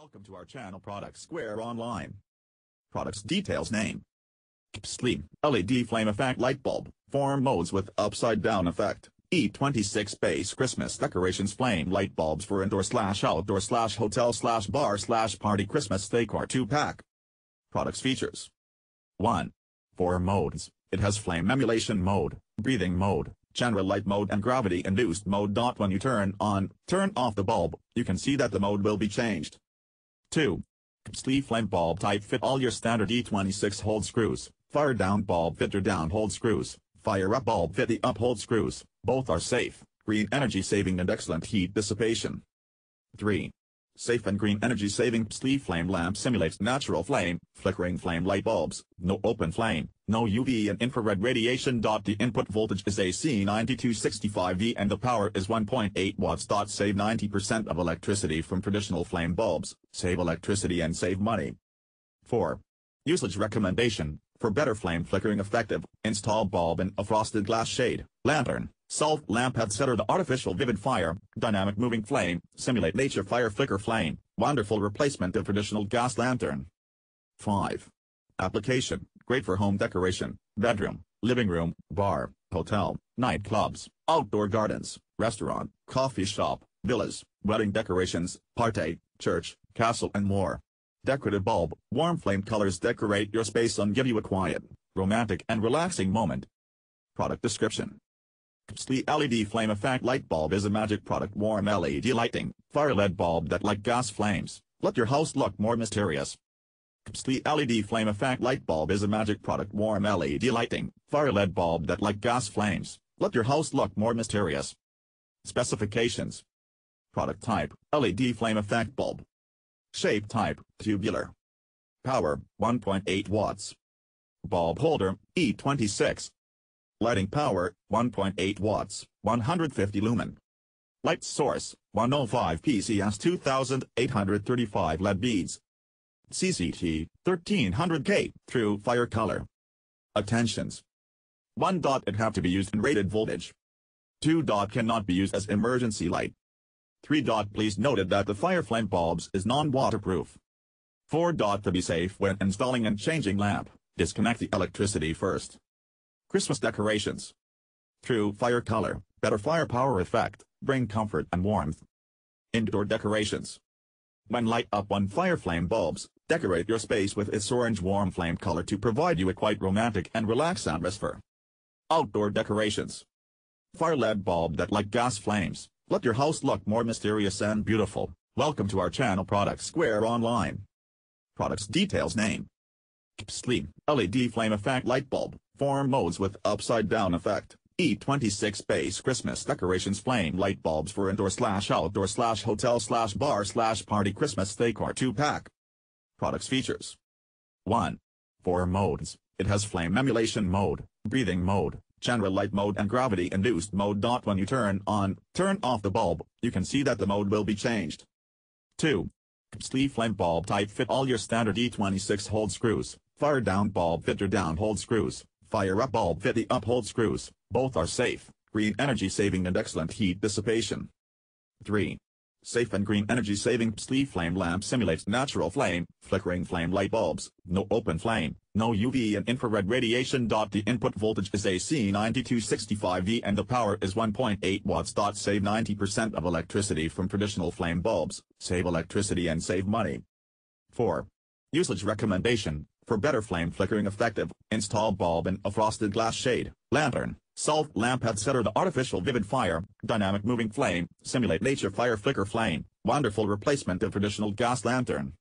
Welcome to our channel Product Square Online. Products details name. Sleep LED flame effect light bulb, form modes with upside down effect. E26 base Christmas decorations flame light bulbs for indoor slash outdoor slash hotel slash bar slash party Christmas decor 2 pack. Products features 1. 4 modes. It has flame emulation mode, breathing mode, general light mode and gravity induced mode. When you turn on, turn off the bulb, you can see that the mode will be changed. 2. Sleeve flame bulb type fit all your standard E26 hold screws, fire down bulb fit your down hold screws, fire up bulb fit the up hold screws, both are safe, green energy saving and excellent heat dissipation. 3. Safe and green energy saving sleeve flame lamp simulates natural flame, flickering flame light bulbs, no open flame, no UV and infrared radiation. The input voltage is AC 9265V and the power is 1.8 watts. Save 90% of electricity from traditional flame bulbs, save electricity and save money. 4. Usage recommendation, for better flame flickering effective, install bulb in a frosted glass shade, lantern, Salt lamp setter the artificial vivid fire, dynamic moving flame, simulate nature fire flicker flame, wonderful replacement of traditional gas lantern. 5. Application, great for home decoration, bedroom, living room, bar, hotel, nightclubs, outdoor gardens, restaurant, coffee shop, villas, wedding decorations, party, church, castle and more. Decorative bulb, warm flame colors decorate your space and give you a quiet, romantic and relaxing moment. Product description the LED flame effect. Light bulb is a magic product. Warm LED lighting, fire LED bulb that like gas flames, let your house look more mysterious. The LED flame effect. Light bulb is a magic product. Warm LED lighting, fire LED bulb that like gas flames, let your house look more mysterious. Specifications. Product type, LED flame effect bulb. Shape type, tubular. Power, 1.8 watts. Bulb holder, E26. Lighting power, 1.8 watts, 150 lumen. Light source, 105 PCS 2835 LED beads. CCT, 1300K, through fire color. Attentions. 1. Dot it have to be used in rated voltage. 2. Dot cannot be used as emergency light. 3. Dot please noted that the fire flame bulbs is non-waterproof. 4. Dot to be safe when installing and changing lamp, disconnect the electricity first. Christmas decorations. Through fire color, better firepower effect, bring comfort and warmth. Indoor decorations. When light up on fire flame bulbs, decorate your space with its orange warm flame color to provide you a quite romantic and relaxed atmosphere. Outdoor decorations. Fire LED bulb that like gas flames, let your house look more mysterious and beautiful. Welcome to our channel Product Square Online. Products details name. Sleep LED flame effect light bulb. Form modes with upside-down effect. E26 base Christmas decorations flame light bulbs for indoor slash outdoor slash hotel slash bar slash party Christmas decor 2 pack. Products features 1. 4 modes. It has flame emulation mode, breathing mode, general light mode and gravity induced mode. When you turn on, turn off the bulb, you can see that the mode will be changed. 2. Sleeve flame bulb type fit all your standard E26 hold screws, fire down bulb fit your down hold screws, Fire up bulb fit the up hold screws, both are safe, green energy saving and excellent heat dissipation. 3. Safe and green energy saving sleeve flame lamp simulates natural flame, flickering flame light bulbs, no open flame, no UV and infrared radiation. The input voltage is AC 9265V and the power is 1.8 watts. Save 90% of electricity from traditional flame bulbs, save electricity and save money. 4. Usage recommendation for better flame flickering effective, install bulb in a frosted glass shade, lantern, salt lamp setter the artificial vivid fire, dynamic moving flame, simulate nature fire flicker flame, wonderful replacement of traditional gas lantern.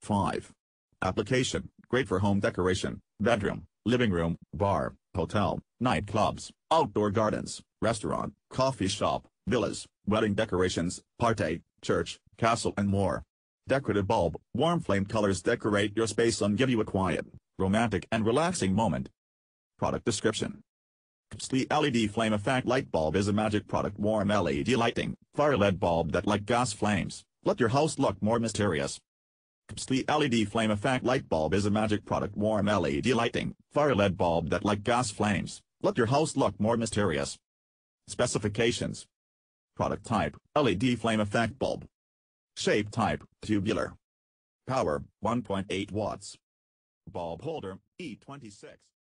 5. Application, great for home decoration, bedroom, living room, bar, hotel, nightclubs, outdoor gardens, restaurant, coffee shop, villas, wedding decorations, party, church, castle and more. Decorative bulb, warm flame colors decorate your space and give you a quiet, romantic and relaxing moment. Product description. The LED flame effect light bulb is a magic product warm LED lighting, fire LED bulb that like gas flames, let your house look more mysterious. The LED flame effect light bulb is a magic product warm LED lighting, fire LED bulb that like gas flames, let your house look more mysterious. Specifications. Product type, LED flame effect bulb. Shape type, tubular. Power, 1.8 watts. Bulb holder, E26.